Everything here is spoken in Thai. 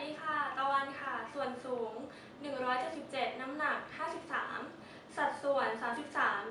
ดีค่ะ ตะวันค่ะ ส่วนสูง 177 น้ำหนัก 53 สัดส่วน 33